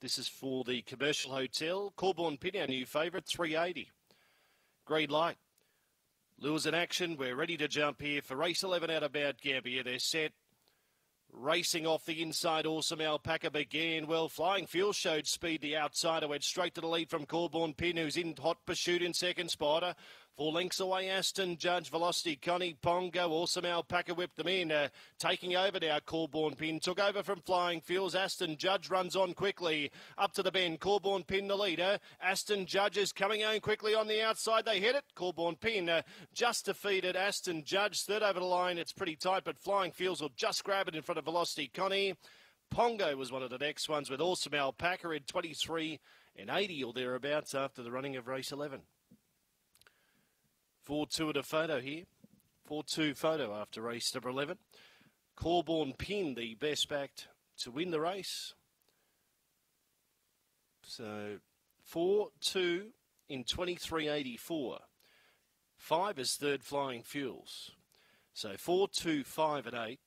This is for the Commercial Hotel. Corborn Pin, our new favourite, 380. Green light. Lures in action. We're ready to jump here for race 11 out of Mount Gambier. They're set. Racing off the inside, awesome alpaca began well. Flying Fuel showed speed. The outsider went straight to the lead from Corborn Pin, who's in hot pursuit in second spotter. Four lengths away, Aston Judge, Velocity, Connie Pongo, Awesome Alpaca whipped them in. Uh, taking over now, Corborn Pin. Took over from Flying Fuels. Aston Judge runs on quickly. Up to the bend. Corborn Pin, the leader. Aston Judge is coming on quickly on the outside. They hit it. Corborn Pin uh, just defeated Aston Judge. Third over the line. It's pretty tight, but Flying Fuels will just grab it in front of Velocity, Connie. Pongo was one of the next ones with Awesome Alpaca in 23 and 80 or thereabouts after the running of race 11. 4 2 at a photo here. 4 2 photo after race number 11. Corborn Pin, the best backed to win the race. So 4 2 in 23.84. 5 is third flying fuels. So 4 2 5 at 8.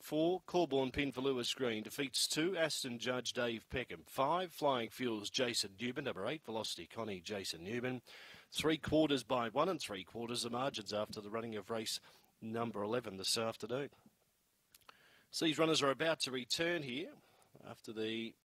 4 Corborn Pin for Lewis Green defeats 2 Aston Judge Dave Peckham. 5 Flying Fuels Jason Newman. Number 8 Velocity Connie Jason Newman. Three quarters by one and three quarters the margins after the running of race number 11 this afternoon. So these runners are about to return here after the